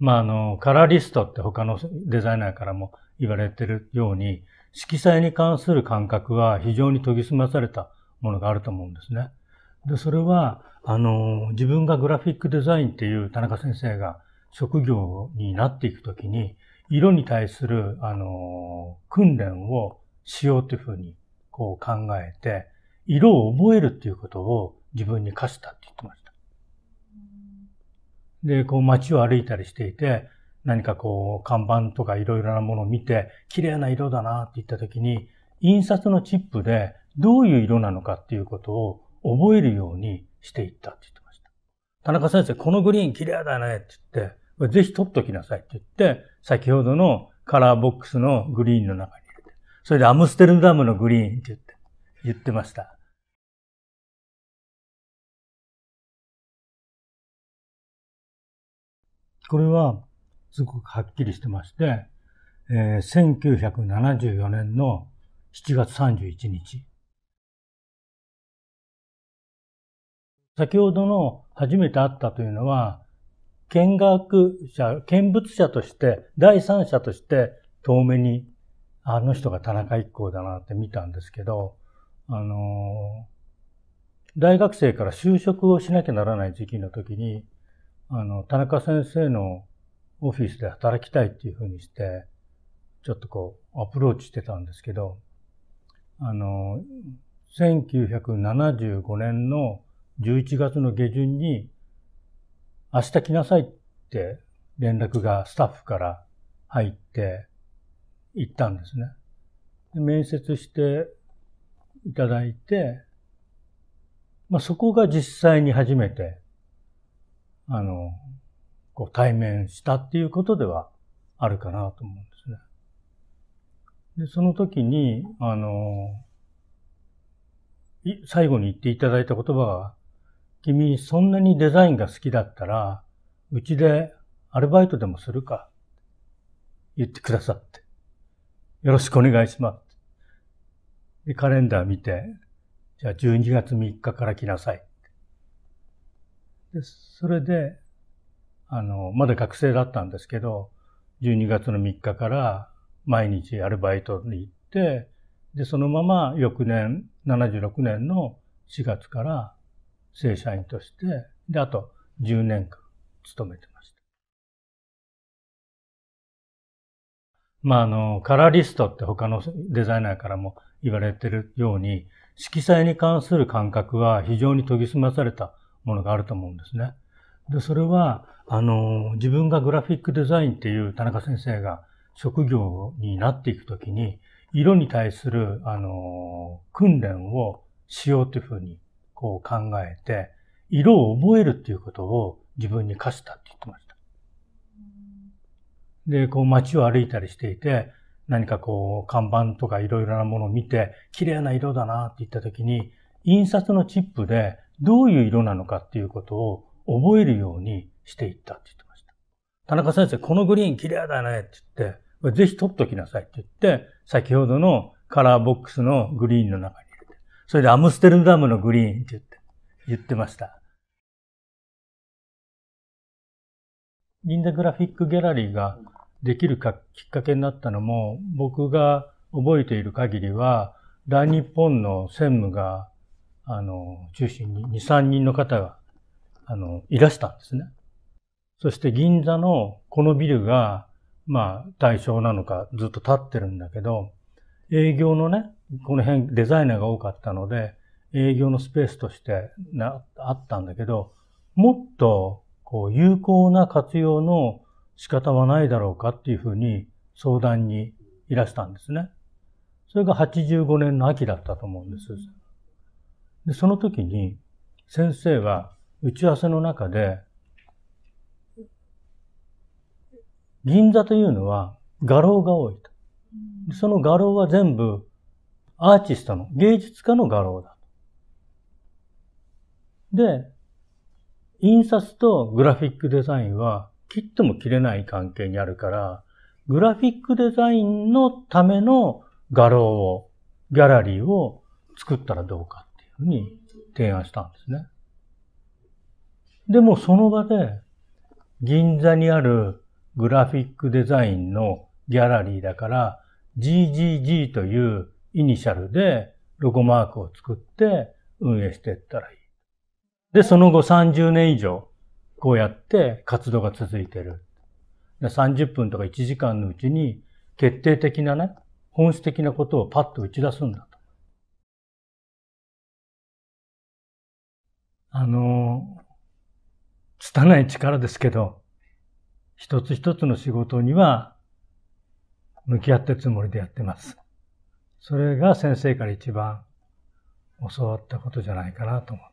まあ、あの、カラーリストって他のデザイナーからも言われてるように、色彩に関する感覚は非常に研ぎ澄まされたものがあると思うんですね。で、それは、あの、自分がグラフィックデザインっていう田中先生が職業になっていくときに、色に対する、あの、訓練をしようというふうに、こう考えて、色を覚えるっていうことを自分に課したって言ってました。で、こう街を歩いたりしていて、何かこう看板とかいろいろなものを見て、綺麗な色だなって言った時に、印刷のチップでどういう色なのかっていうことを覚えるようにしていったって言ってました。田中先生、このグリーン綺麗だねって言って、ぜひ撮っときなさいって言って、先ほどのカラーボックスのグリーンの中に入れて、それでアムステルダムのグリーンって言って、言ってました。これはすごくはっきりしてまして、えー、1974年の7月31日。先ほどの初めて会ったというのは、見学者、見物者として、第三者として遠目にあの人が田中一行だなって見たんですけど、あの大学生から就職をしなきゃならない時期の時に、あの、田中先生のオフィスで働きたいっていうふうにして、ちょっとこう、アプローチしてたんですけど、あの、1975年の11月の下旬に、明日来なさいって連絡がスタッフから入って行ったんですね。で面接していただいて、まあ、そこが実際に初めてあの、こう対面したっていうことではあるかなと思うんですね。で、その時に、あの、最後に言っていただいた言葉は、君そんなにデザインが好きだったら、うちでアルバイトでもするか言ってくださって。よろしくお願いします。で、カレンダー見て、じゃあ12月3日から来なさい。で、それで、あの、まだ学生だったんですけど、12月の3日から毎日アルバイトに行って、で、そのまま翌年、76年の4月から正社員として、で、あと10年間勤めてました。まあ、あの、カラーリストって他のデザイナーからも言われてるように、色彩に関する感覚は非常に研ぎ澄まされたものがあると思うんですね。で、それは、あの、自分がグラフィックデザインっていう田中先生が職業になっていくときに、色に対する、あの、訓練をしようというふうに、こう考えて、色を覚えるっていうことを自分に課したって言ってました。で、こう街を歩いたりしていて、何かこう看板とかいろいろなものを見て、綺麗な色だなって言ったときに、印刷のチップでどういう色なのかっていうことを覚えるようにしていったって言ってました。田中先生、このグリーン綺麗だねって言って、ぜひ撮っときなさいって言って、先ほどのカラーボックスのグリーンの中に入れて、それでアムステルダムのグリーンって言って、言ってました。銀座グラフィックギャラリーができるかきっかけになったのも、僕が覚えている限りは、大日本の専務があの、中心に2、3人の方が、あの、いらしたんですね。そして銀座のこのビルが、まあ、対象なのかずっと立ってるんだけど、営業のね、この辺デザイナーが多かったので、営業のスペースとしてな、あったんだけど、もっと、こう、有効な活用の仕方はないだろうかっていうふうに相談にいらしたんですね。それが85年の秋だったと思うんです。で、その時に先生は打ち合わせの中で、銀座というのは画廊が多いと。その画廊は全部アーティストの芸術家の画廊だと。で、印刷とグラフィックデザインは切っても切れない関係にあるから、グラフィックデザインのための画廊を、ギャラリーを作ったらどうか。ふうに提案したんですね。でもその場で銀座にあるグラフィックデザインのギャラリーだから GGG というイニシャルでロゴマークを作って運営していったらいい。で、その後30年以上こうやって活動が続いてる。30分とか1時間のうちに決定的なね、本質的なことをパッと打ち出すんだあの、拙い力ですけど、一つ一つの仕事には向き合ってるつもりでやってます。それが先生から一番教わったことじゃないかなと思う。